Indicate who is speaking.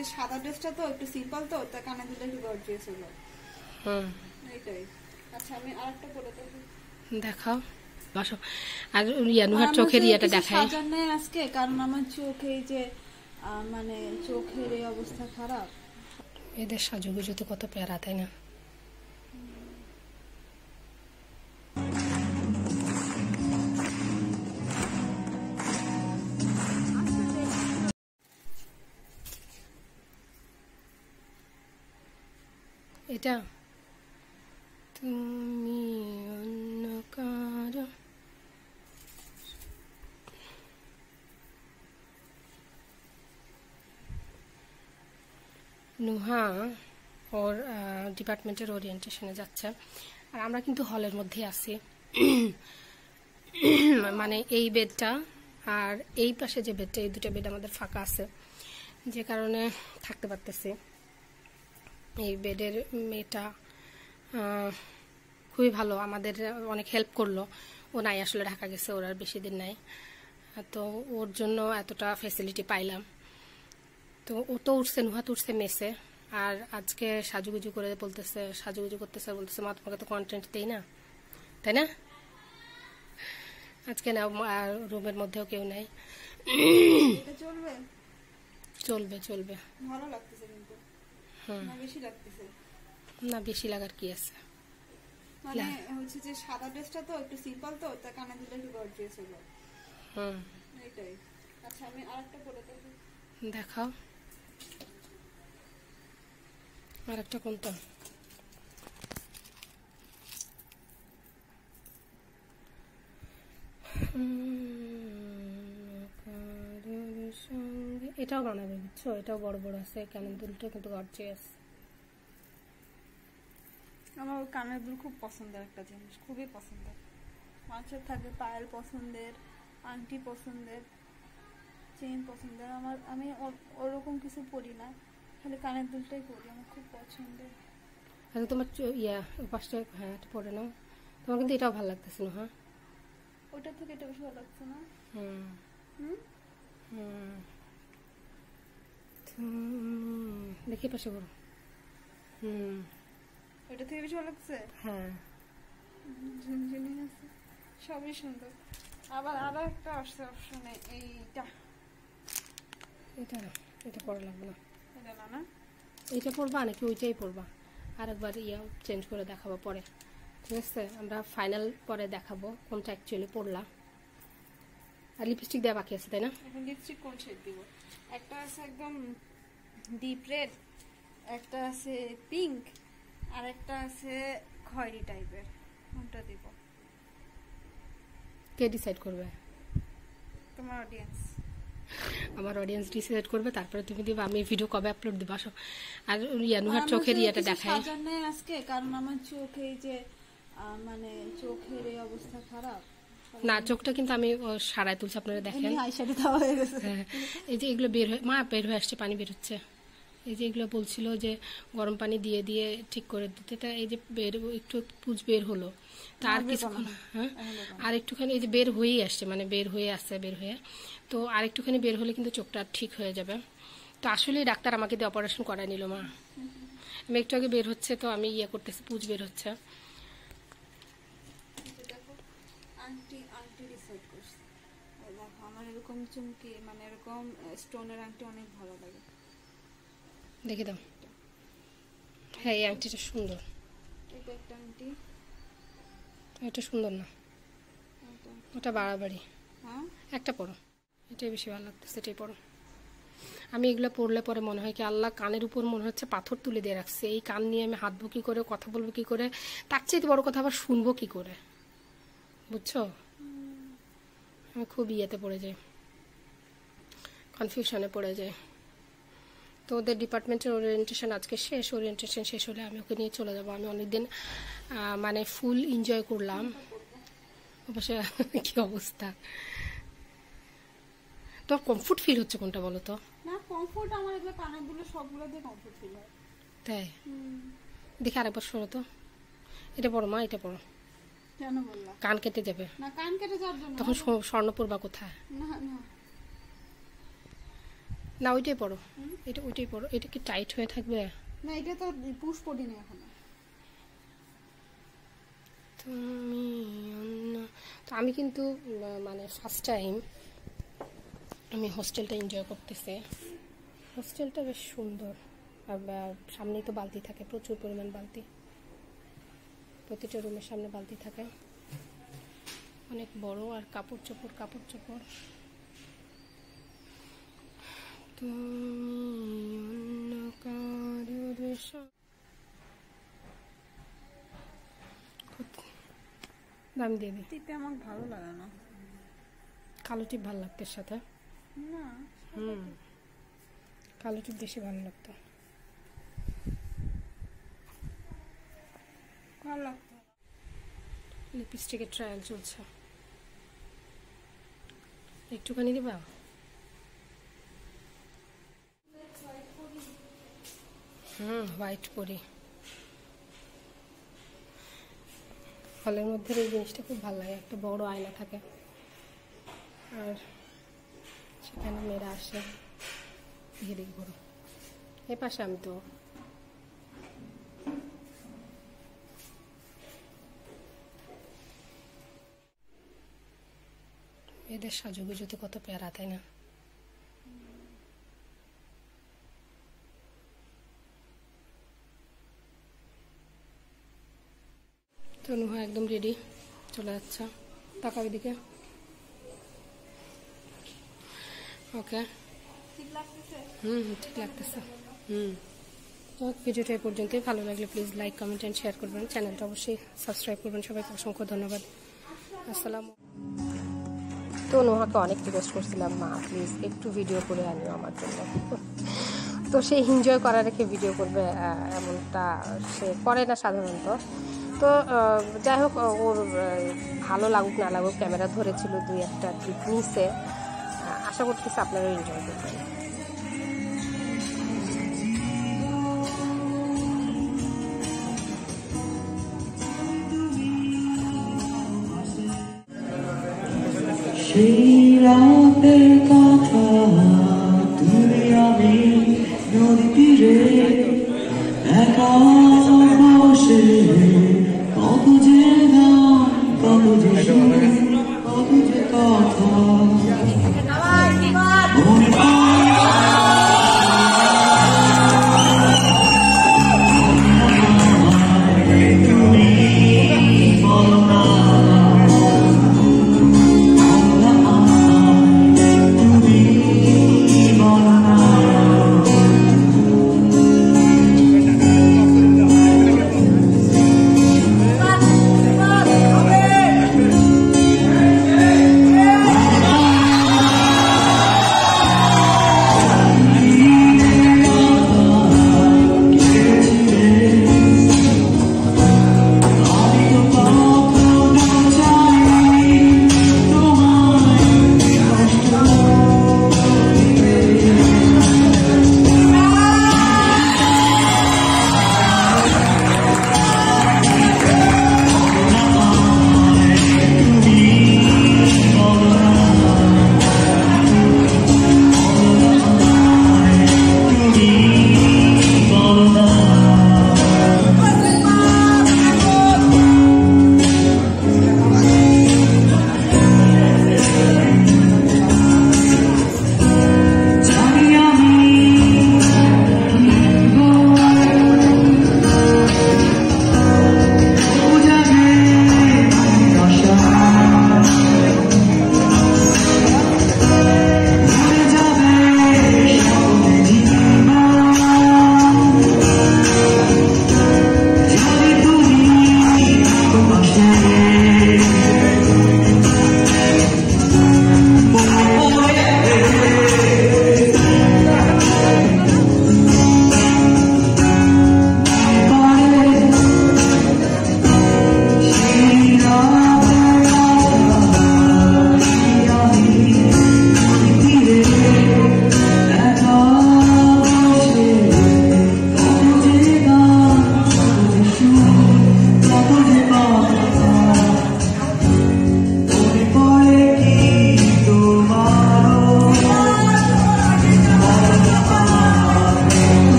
Speaker 1: যে সাদা ড্রেসটা তো একটু সিম্পল তো তার কানে দুটো একটু গর্জিয়াস হলো।
Speaker 2: হুম।
Speaker 1: এইটাই। আচ্ছা আমি আরেকটা করে দেবো।
Speaker 2: দেখাও। বসো। আর ইয়ানুহার চোখের ইয়েটা
Speaker 1: সাজার আজকে কারণ আমার চোখে এই যে মানে চোখের এই অবস্থা খারাপ।
Speaker 2: এদের সাজুগুজু তো কত প্যারা তাই না? এটা? তুমি অন্য কারও নুহা ওর ডিপার্টমেন্টের ওরিয়েন্টেশনে যাচ্ছে। আর আমরা কিন্তু হলের মধ্যে আছি। মানে এই বেডটা আর এই পাশে যে বেডটা, এই দুটো বেড আমাদের ফাঁকা আছে। যে কারণে থাকতে পারতেছি। এই বেডের মেয়েটা খুবই ভালো আমাদের অনেক হেল্প করল। ও নাই আসলে ঢাকা গেছে ওর আর বেশি দিন নাই। তো ওর জন্য এতটা ফেসিলিটি পাইলাম। তো ও তো উঠছে নুহাত উঠছে মেসে। আর আজকে সাজুগুজু করে বলতেছে সাজুগুজু করতেছে বলতেছে মা তোমাকে তো কন্টেন্ট দেই না। তাই না? আজকে না আর রুমের মধ্যেও কেউ নাই।
Speaker 1: চলবে?
Speaker 2: চলবে চলবে।
Speaker 1: ভালো লাগতেছে। না বেশি
Speaker 2: লাগার কি আছে?
Speaker 1: মানে হচ্ছে যে সাদা ড্রেসটা তো একটু সিম্পল তো তার কানে দুটো একটু গর্জিয়াস হলো
Speaker 2: হুম।
Speaker 1: এইটাই আচ্ছা আমি আরেকটা পরে দেবো
Speaker 2: দেখাও। আর একটা কোনটা এটাও বানাবে বুঝছ এটাও বড় বড় আছে কানের দুলটা কিন্তু গর্জিয়াস
Speaker 1: আমার কানের দুল খুব পছন্দের একটা জিনিস খুবই পছন্দের। মানুষের থাকে পায়েল পছন্দের আংটি পছন্দের চেন পছন্দের। আমার আমি ওরকম কিছু পরি না খালি কানের দুলটাই পরি আমার খুব পছন্দের।
Speaker 2: আচ্ছা তোমার ইয়া পাশটা হ্যাঁ এটা পরে নাও। তোমার কিন্তু এটাও ভালো লাগতেছে না হ্যাঁ?
Speaker 1: ওটা থেকে এটা বেশি ভালো লাগছে না?
Speaker 2: হুম।
Speaker 1: হুম?
Speaker 2: হুম। দেখি পাশে করো হুম।
Speaker 1: ওটা থেকে বেশি ভালো লাগছে।
Speaker 2: হ্যাঁ।
Speaker 1: ঝুনঝুনি আছে। সবই সুন্দর। আবার আরও একটা আসছে অপশনে এইটা।
Speaker 2: এটা না এটা পরে লাগবে না।
Speaker 1: এটা না না?
Speaker 2: এইটা পরবা নাকি ওইটাই পরবা আরেকবার ইয়া চেঞ্জ করে দেখাবো পরে। ঠিক আছে? আমরা ফাইনাল পরে দেখাবো কোনটা অ্যাকচুয়ালি পরলাম আর লিপস্টিক দেওয়া বাকি আছে তাই না?
Speaker 1: এখন লিপস্টিক কোন শেড দিব? একটা আছে একদম ডিপ রেড একটা আছে পিঙ্ক আর একটা আছে খয়েরি টাইপের কোনটা দিব?
Speaker 2: কে ডিসাইড করবে?
Speaker 1: তোমার অডিয়েন্স
Speaker 2: আমার অডিয়েন্স ডিসাইড করবে তারপরে তুমি দিবা আমি ভিডিও কবে আপলোড দিবা সব আর ইয়ানুহার চোখের ইয়েটা
Speaker 1: দেখাই। আজকে কারণ আমার চোখে এই যে মানে চোখের এই অবস্থা খারাপ।
Speaker 2: না চোখটা কিন্তু আমি সারায় তুলছি আপনারা দেখেন।
Speaker 1: হয়ে
Speaker 2: এই যে এগুলো বের হয়ে মা বের হয়ে আসছে পানি বের হচ্ছে। এই যে এগুলো বলছিল যে গরম পানি দিয়ে দিয়ে ঠিক করে দিতে তা এই যে বের একটু পুজ বের হলো। তার কিছুক্ষণ হ্যাঁ? আর একটুখানি এই যে বের হয়েই আসছে মানে বের হয়ে আসছে বের হয়ে। তো আর একটুখানি বের হলে কিন্তু চোখটা ঠিক হয়ে যাবে। তো আসলে ডাক্তার আমাকে দিয়ে অপারেশন করায় নিল মা। আমি একটু আগে বের হচ্ছে তো আমি ইয়ে করতেছি পুজ বের হচ্ছে
Speaker 1: এই দেখো আংটি আংটি ডিসাইড করছি এই দেখো আমার এরকম চুমকি মানে এরকম স্টোনের আংটি অনেক ভালো লাগে।
Speaker 2: দেখে দাও। হ্যাঁ এই আংটিটা সুন্দর।
Speaker 1: এটা একটা আংটি
Speaker 2: এটা সুন্দর না। ওটা বাড়াবাড়ি।
Speaker 1: হ্যাঁ?
Speaker 2: একটা পরো। এটাই বেশি ভালো লাগতেছে এটাই পরো। আমি এগুলো পড়লে পরে মনে হয় কি আল্লাহ কানের উপর মনে হচ্ছে পাথর তুলে দিয়ে রাখছে। এই কান নিয়ে আমি হাঁটবো কি করে কথা বলব কি করে তার চাইতে বড় কথা আবার শুনব কি করে? বুঝছ? আমি খুব ইয়েতে পড়ে যাই। কনফিউশনে পড়ে যায়। তো ওদের ডিপার্টমেন্টের ওরিয়েন্টেশন আজকে শেষ ওরিয়েন্টেশন শেষ হলে আমি ওকে নিয়ে চলে যাব। আমি অনেকদিন মানে ফুল এনজয় করলাম। অবশ্য কি অবস্থা? তোর কমফোর্ট ফিল হচ্ছে কোনটা বলো তো?
Speaker 1: না কমফোর্ট আমার এগুলো কানের সবগুলো দিয়ে কমফোর্ট ফিল হয়।
Speaker 2: তাই? দেখি আরেকবার শোনো তো। এটা পড়ো মা এটা পড়ো।
Speaker 1: কেন বললা?
Speaker 2: কান কেটে যাবে।
Speaker 1: না কান কেটে যাওয়ার জন্য
Speaker 2: তখন স্ব- স্বর্ণ পড়বা কোথায়?
Speaker 1: না না।
Speaker 2: না ওইটাই পড়ো এটা ওইটাই পড়ো এটা কি টাইট হয়ে থাকবে?
Speaker 1: না এটা তো পুষ পড়িনি এখনও।
Speaker 2: তুমি তো আমি কিন্তু মানে ফার্স্ট টাইম আমি হোস্টেলটা এনজয় করতেছি। হোস্টেলটা বেশ সুন্দর। আর সামনেই তো বালতি থাকে প্রচুর পরিমাণ বালতি। প্রতিটা রুমের সামনে বালতি থাকে। অনেক বড় আর কাপড় চোপড় কাপড় চোপড় তুমি অন্য কারোর দাম দিয়ে দিই
Speaker 1: টিপে আমার ভালো লাগে না।
Speaker 2: কালো টিপ ভালো লাগতো এর সাথে?
Speaker 1: না
Speaker 2: হুম। কালো টিপ বেশি ভালো লাগতো।
Speaker 1: ভালো লাগতো।
Speaker 2: লিপস্টিকের ট্রায়াল চলছে। একটুখানি দিবা? হুম হোয়াইট পরি। হলের মধ্যে এই জিনিসটা খুব ভালো লাগে, একটা বড় আয়না থাকে। আর সেখানে মেয়েরা আসে ঘিরে ঘুরো। এ পাশে আমি তো। এদের সাজুগুজুতে কত প্যারা, তাই না তো নুহা একদম রেডি চলে যাচ্ছে। তাকাবি দিকে ওকে হুম হুম, ঠিক লাগতেছে। হুম। তো ভিডিওটা এই পর্যন্তই। ভালো লাগলে please like comment and share করবেন। চ্যানেলটা অবশ্যই সাবস্ক্রাইব করবেন। সবাইকে অসংখ্য ধন্যবাদ। আসসালাম তো নোহাকে অনেক রিকোয়েস্ট করছিলাম মা প্লিজ একটু ভিডিও করে আনিও আমার জন্য। তো সে এনজয় করা রেখে ভিডিও করবে এমনটা সে করে না সাধারণত। তো যাই হোক ওর ভালো লাগুক না লাগুক ক্যামেরা ধরেছিল দুই একটা নিছে আহ, আশা করতেছি আপনারাও এনজয় করবেন।
Speaker 3: সেই রাতের কথা তুমি আমি নদী তীরে একা বসে Thank you.